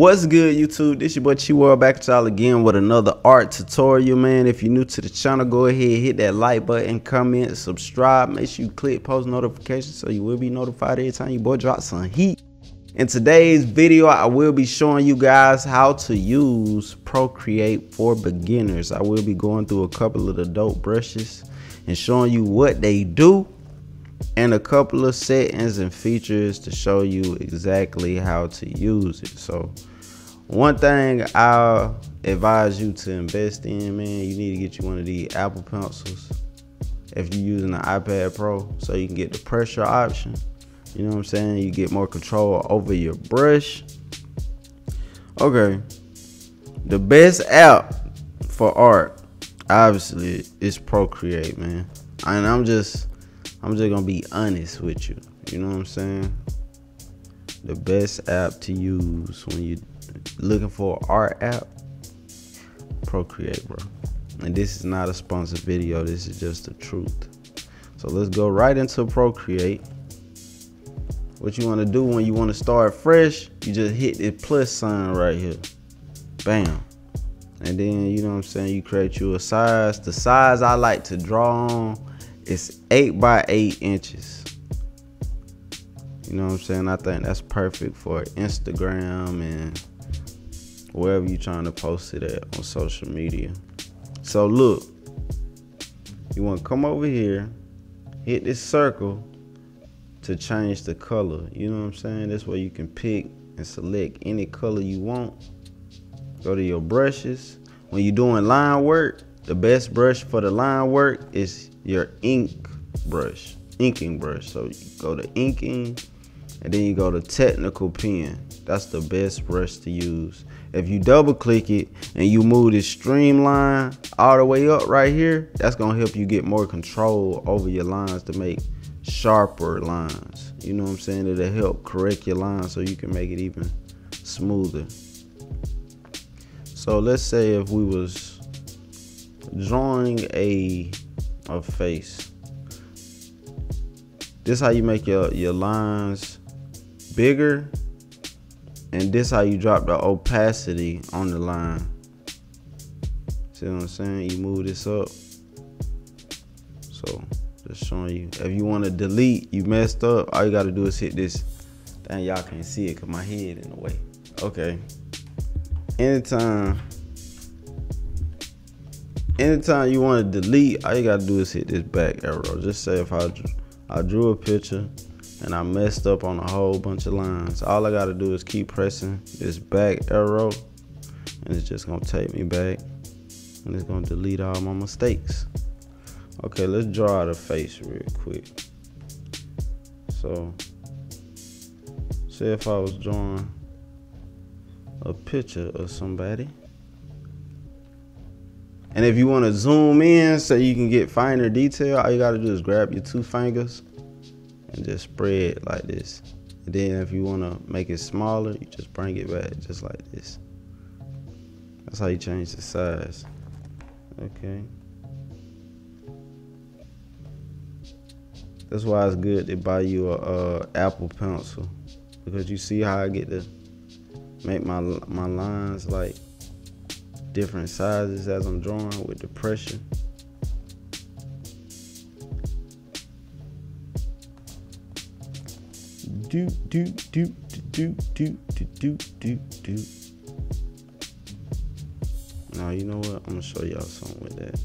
What's good, YouTube? This is your boy Chi back at y'all again with another art tutorial, man. If you're new to the channel, go ahead, hit that like button, comment, subscribe. Make sure you click post notifications so you will be notified every time your boy drops some heat. In today's video, I will be showing you guys how to use Procreate for beginners. I will be going through a couple of the dope brushes and showing you what they do and a couple of settings and features to show you exactly how to use it. So one thing I'll advise you to invest in, man, you need to get you one of these Apple pencils if you're using the iPad Pro so you can get the pressure option. You know what I'm saying? You get more control over your brush. Okay. The best app for art, obviously, is Procreate, man. And I'm just I'm just gonna be honest with you. You know what I'm saying? The best app to use when you're looking for an art app, Procreate, bro. And this is not a sponsored video. This is just the truth. So let's go right into Procreate. What you want to do when you want to start fresh, you just hit the plus sign right here. Bam. And then, you know what I'm saying, you create you a size. The size I like to draw on is eight by eight inches. You know what I'm saying? I think that's perfect for Instagram and wherever you're trying to post it at on social media. So look, you want to come over here, hit this circle to change the color. You know what I'm saying? That's where you can pick and select any color you want. Go to your brushes. When you're doing line work, the best brush for the line work is your ink brush, inking brush. So you go to inking and then you go to technical pen. That's the best brush to use. If you double click it and you move this streamline all the way up right here, that's gonna help you get more control over your lines to make sharper lines. You know what I'm saying? It'll help correct your lines so you can make it even smoother. So let's say if we was drawing a of face. This how you make your, your lines bigger. And this how you drop the opacity on the line. See what I'm saying? You move this up. So just showing you. If you want to delete, you messed up, all you gotta do is hit this. Dang, y'all can't see it cause my head in the way. Okay. Anytime anytime you want to delete, all you gotta do is hit this back arrow. Just say if I I drew a picture and I messed up on a whole bunch of lines, all I gotta do is keep pressing this back arrow, and it's just gonna take me back, and it's gonna delete all my mistakes. Okay, let's draw the face real quick. So, say if I was drawing a picture of somebody. And if you want to zoom in so you can get finer detail, all you got to do is grab your two fingers and just spread like this. And then if you want to make it smaller, you just bring it back just like this. That's how you change the size. Okay. That's why it's good to buy you a, a Apple pencil because you see how I get to make my my lines like different sizes as I'm drawing with the pressure. Do do do do do do do do do. Now you know what? I'm gonna show y'all something with that.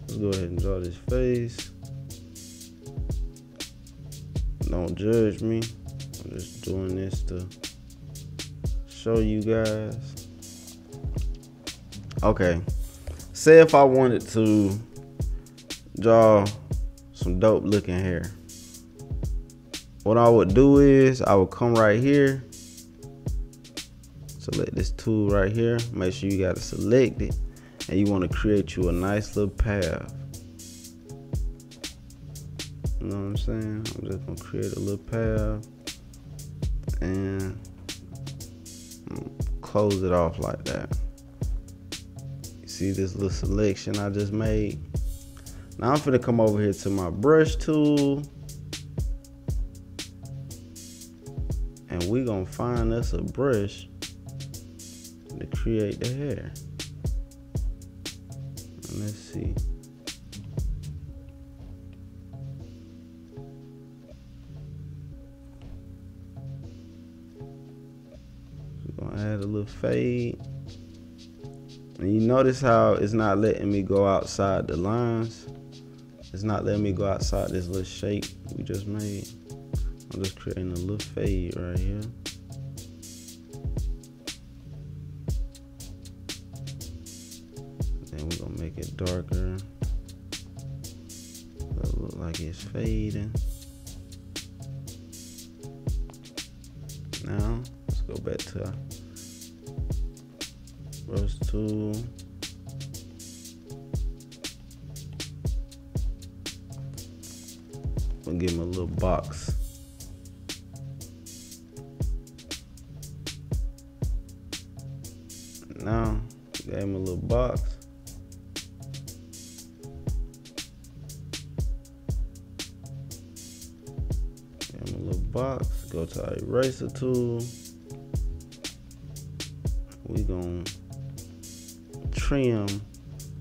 Let's go ahead and draw this face. Don't judge me. I'm just doing this to show you guys. Okay. Say if I wanted to draw some dope looking hair. What I would do is I would come right here. Select this tool right here. Make sure you got it. And you want to create you a nice little path. You know what I'm saying? I'm just to create a little path. And close it off like that see this little selection I just made. Now I'm gonna come over here to my brush tool. We gonna find us a brush to create the hair. Let's see. We're gonna add a little fade. And you notice how it's not letting me go outside the lines. It's not letting me go outside this little shape we just made. I'm just creating a little fade right here. Then we're gonna make it darker. That look like it's fading. Now, let's go back to our brush tool. We'll give him a little box. Box. Go to eraser tool. We gonna trim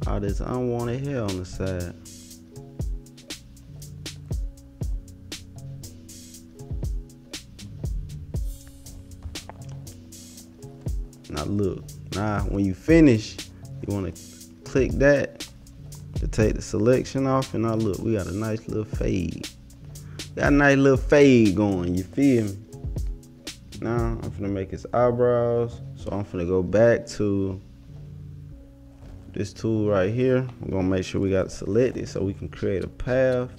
all this unwanted hair on the side. Now look, now when you finish, you wanna click that to take the selection off. And now look, we got a nice little fade. Got a nice little fade going, you feel me? Now I'm gonna make his eyebrows. So I'm gonna go back to this tool right here. We're gonna make sure we got selected so we can create a path.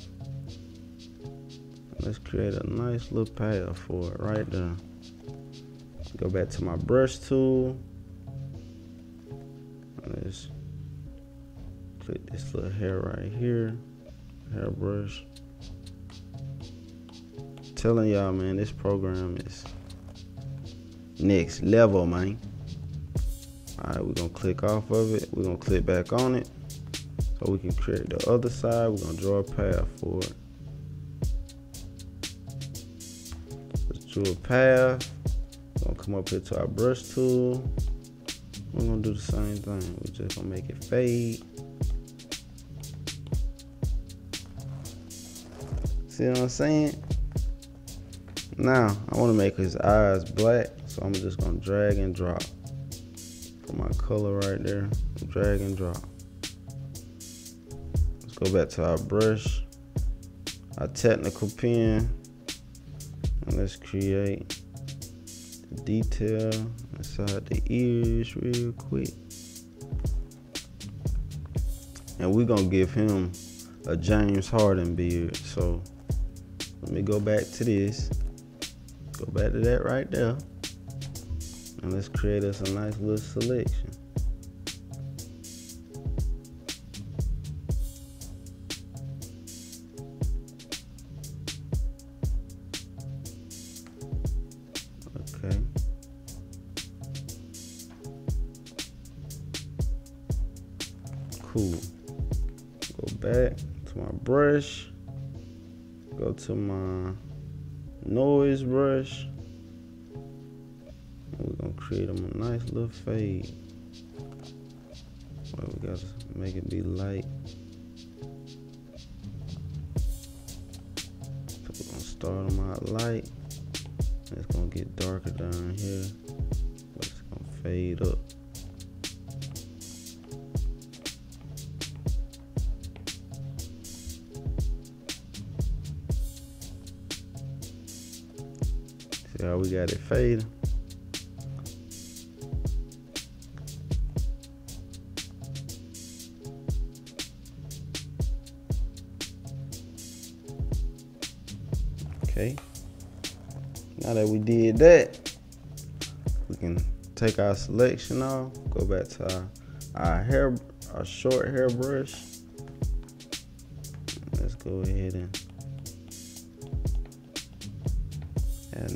Let's create a nice little path for it right there. Go back to my brush tool. Let's click this little hair right here. Hair brush. Telling y'all, man, this program is next level, man. All right, we're gonna click off of it. We're gonna click back on it so we can create the other side. We're gonna draw a path for it. Let's draw a path. We're gonna come up here to our brush tool. We're gonna do the same thing. We're just gonna make it fade. See what I'm saying? Now, I wanna make his eyes black, so I'm just gonna drag and drop. Put my color right there, drag and drop. Let's go back to our brush, our technical pen, and let's create detail inside the ears real quick. And we're gonna give him a James Harden beard. So let me go back to this. Go back to that right there. And let's create us a nice little selection. Okay. Cool. Go back to my brush. Go to my noise brush. We're gonna create them a nice little fade. Well, we gotta make it be light. So we're gonna start them out light. It's gonna get darker down here. But it's gonna fade up. We got it fading? Okay. Now that we did that, we can take our selection off, go back to our, our hair, our short hair brush. Let's go ahead and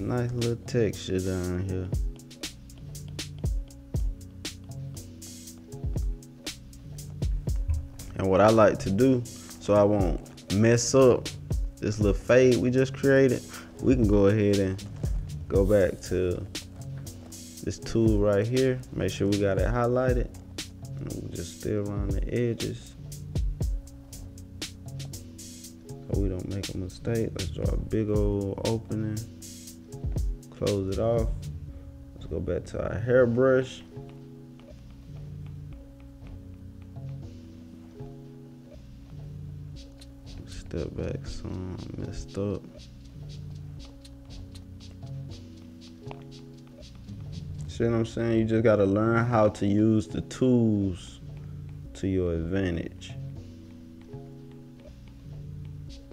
nice little texture down here. And what I like to do, so I won't mess up this little fade we just created, we can go ahead and go back to this tool right here. Make sure we got it highlighted. And we just stay around the edges. So we don't make a mistake. Let's draw a big old opening. Close it off. Let's go back to our hairbrush. Step back some, messed up. See what I'm saying? You just gotta learn how to use the tools to your advantage.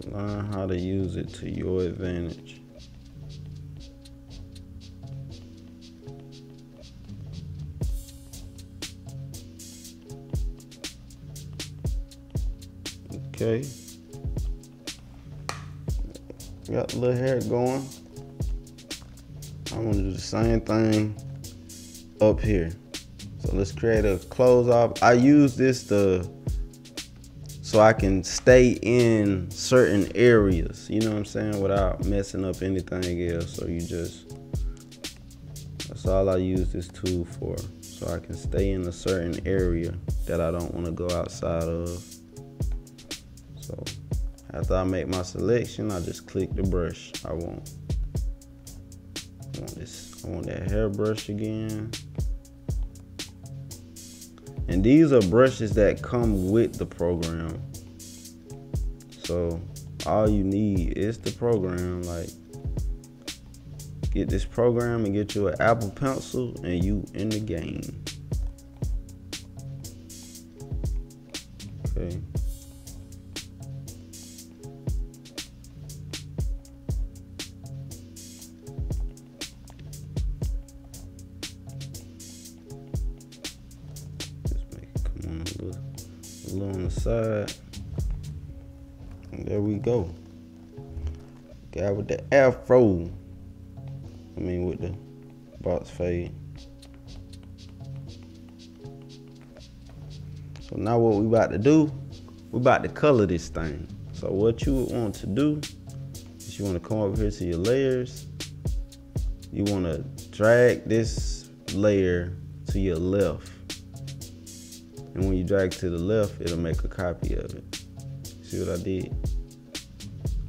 Learn how to use it to your advantage. Okay. Got a little hair going. I'm gonna do the same thing up here. So let's create a close off. I use this to so I can stay in certain areas, you know what I'm saying, without messing up anything else. So you just that's all I use this tool for. So I can stay in a certain area that I don't want to go outside of. After I make my selection, I just click the brush I want. I want this, I want that hairbrush again. And these are brushes that come with the program. So all you need is the program. Like get this program and get you an Apple Pencil and you in the game. Okay. Side. There we go. Guy with the afro. I mean with the box fade. So now what we about to do, we about to color this thing. So what you want to do is you want to come over here to your layers. You want to drag this layer to your left. And when you drag to the left, it'll make a copy of it. See what I did?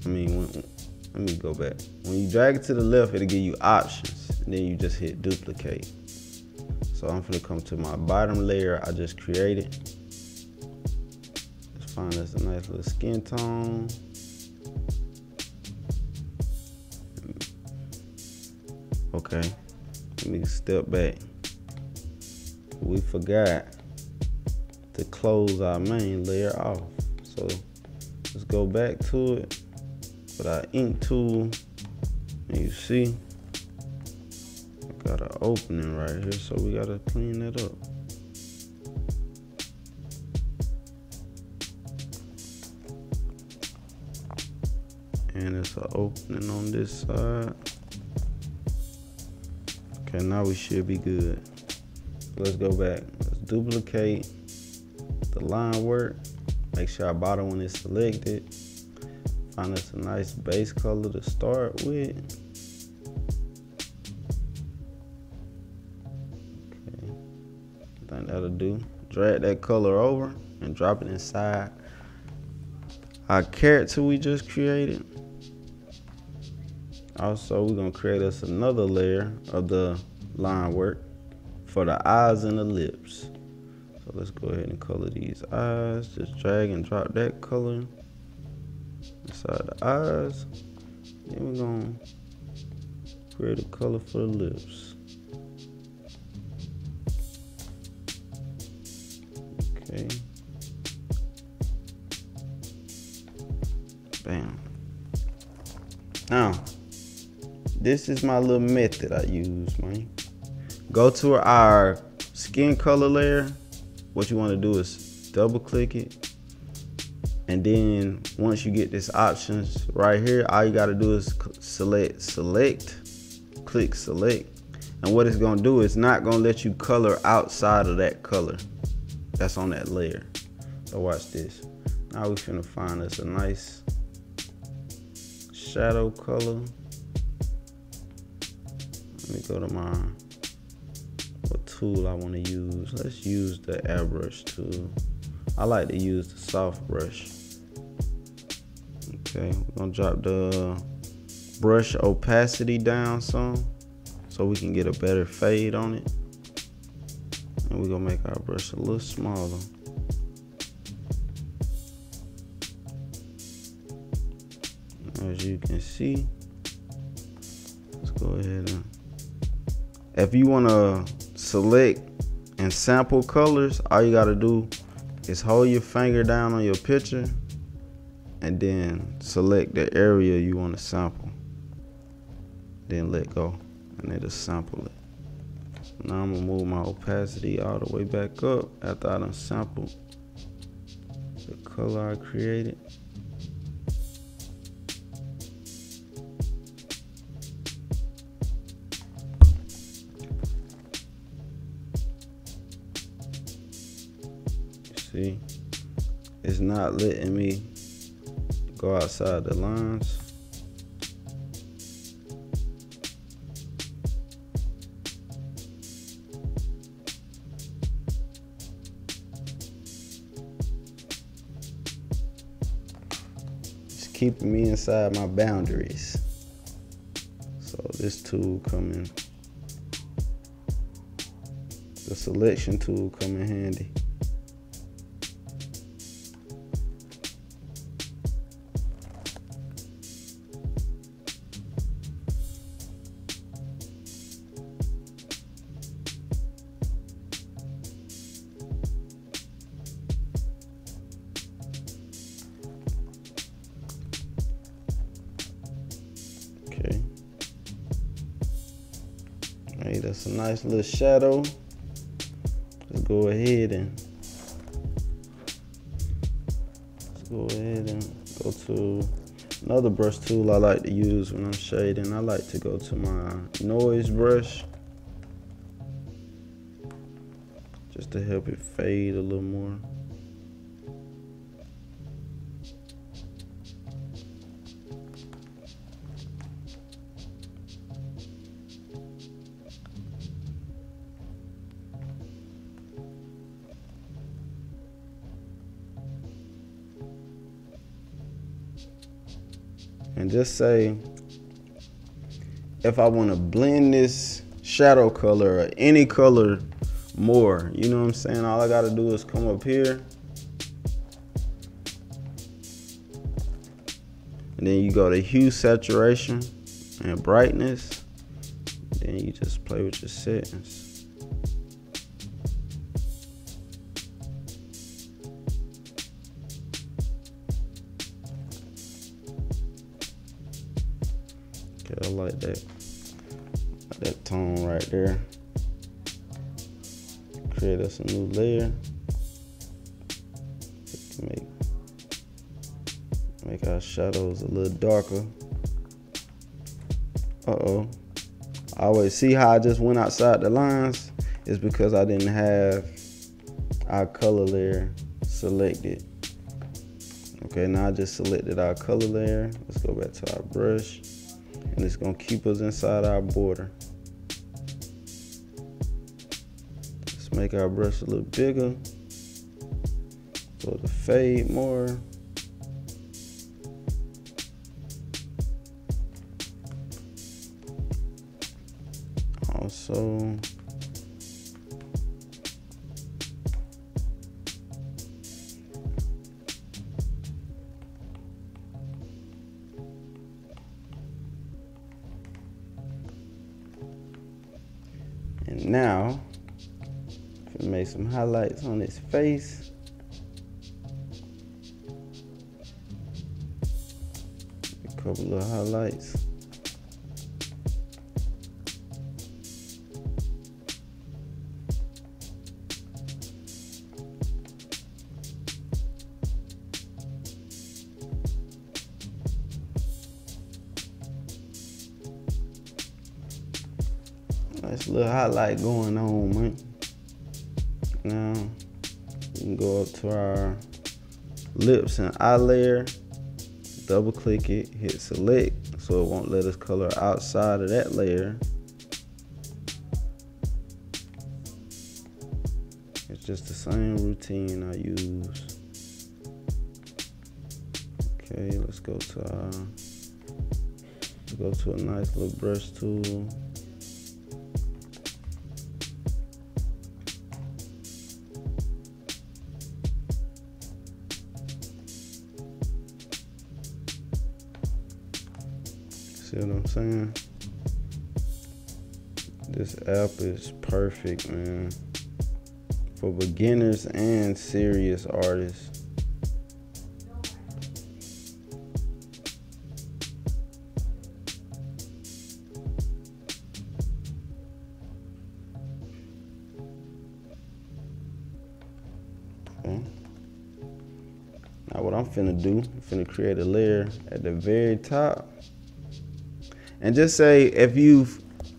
I mean, when, let me go back. When you drag it to the left, it'll give you options. And then you just hit duplicate. So I'm gonna come to my bottom layer I just created. Let's find us a nice little skin tone. Okay, let me step back. We forgot to close our main layer off. So let's go back to it with our ink tool and you see I got an opening right here so we gotta clean that up. And it's an opening on this side. Okay, now we should be good. Let's go back. Let's duplicate line work. Make sure our bottom one is selected. Find us a nice base color to start with. Okay, I think that'll do. Drag that color over and drop it inside our character we just created. Also, we're gonna create us another layer of the line work for the eyes and the lips. So let's go ahead and color these eyes. Just drag and drop that color inside the eyes. Then we're gonna create a color for the lips. Okay. Bam. Now, this is my little method I use, man. Go to our skin color layer what you want to do is double click it. And then once you get this options right here all you got to do is select select click select. And what it's going to do is not going to let you color outside of that color. That's on that layer. So watch this. Now we finna find us a nice shadow color. Let me go to my tool I want to use. Let's use the airbrush tool. I like to use the soft brush. Okay, we're gonna drop the brush opacity down some so we can get a better fade on it. And we're gonna make our brush a little smaller. As you can see, let's go ahead and if you want to select and sample colors, all you got to do is hold your finger down on your picture and then select the area you want to sample. Then let go and it'll sample it. Now I'm gonna move my opacity all the way back up after I done sampled the color I created. See, it's not letting me go outside the lines. It's keeping me inside my boundaries. So this tool coming, the selection tool come in handy. Nice little shadow. Let's go ahead and let's go ahead and go to another brush tool I like to use when I'm shading. I like to go to my noise brush just to help it fade a little more. Just say if I want to blend this shadow color or any color more, you know what I'm saying? All I got to do is come up here. And then you go to hue, saturation, and brightness. Then you just play with your settings. Like that. that tone right there. Create us a new layer. Make make our shadows a little darker. Uh-oh. I always see how I just went outside the lines is because I didn't have our color layer selected. Okay, now I just selected our color layer. Let's go back to our brush and it's gonna keep us inside our border. Let's make our brush a little bigger. So to fade more. Also, highlights on his face. A couple of highlights. Nice little highlight going on, man. To our lips and eye layer, double click it, hit select, so it won't let us color outside of that layer. It's just the same routine I use. Okay, let's go to our, let's go to a nice little brush tool. Saying? This app is perfect, man. For beginners and serious artists. Now what I'm finna do, I'm finna create a layer at the very top. And just say if you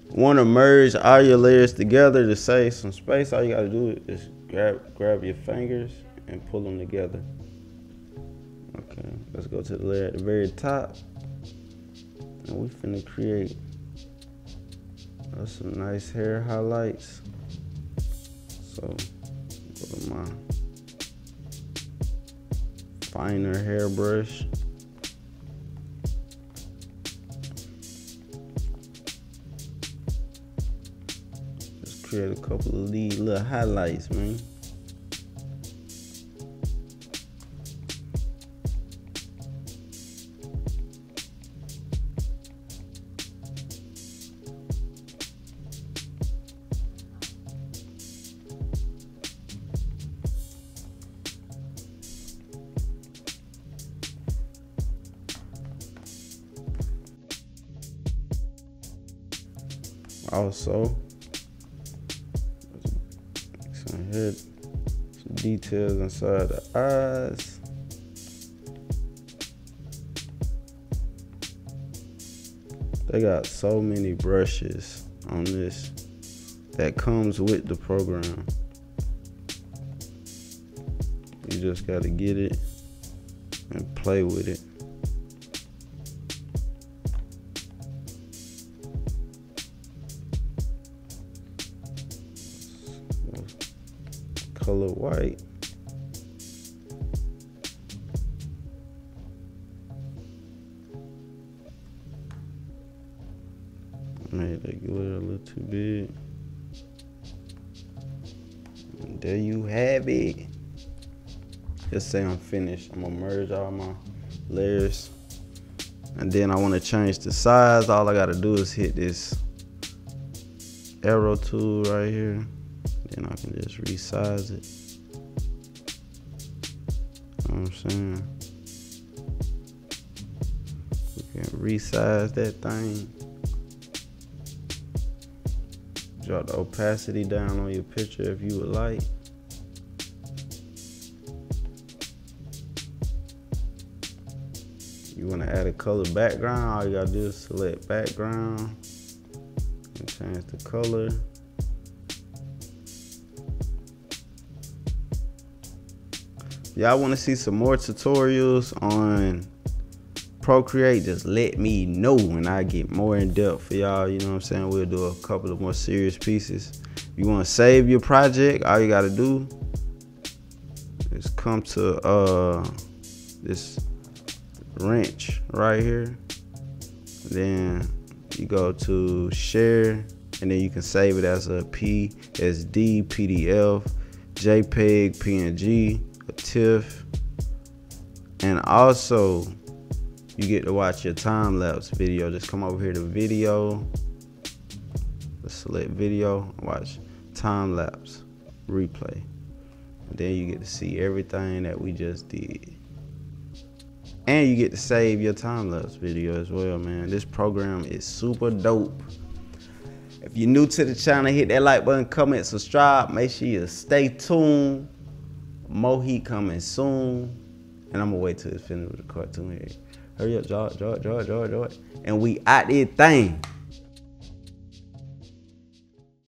want to merge all your layers together to save some space, all you gotta do is grab grab your fingers and pull them together. Okay, let's go to the layer at the very top. And we finna create uh, some nice hair highlights. So, go to my finer hairbrush. A couple of these little highlights, man. Also, hit some details inside the eyes. They got so many brushes on this that comes with the program. You just got to get it and play with it. Color white. Made that glitter a little too big. And there you have it. Just say I'm finished. I'm gonna merge all my layers. And then I wanna change the size. All I gotta do is hit this arrow tool right here. Then I can just resize it. You know what I'm saying? We can resize that thing. Drop the opacity down on your picture if you would like. You want to add a color background, all you gotta do is select background and change the color. Y'all want to see some more tutorials on Procreate, just let me know when I get more in depth for y'all. You know what I'm saying? We'll do a couple of more serious pieces. If you want to save your project, all you got to do is come to uh, this wrench right here. Then you go to share, and then you can save it as a PSD, PDF, JPEG, PNG a TIFF, and also you get to watch your time lapse video. Just come over here to video, let's select video, watch time lapse replay. And then you get to see everything that we just did. And you get to save your time lapse video as well, man. This program is super dope. If you're new to the channel, hit that like button, comment, subscribe. Make sure you stay tuned heat coming soon. And I'm gonna wait till it's finished with the cartoon here. Hurry up, George, George, George, George, George. And we out there thing.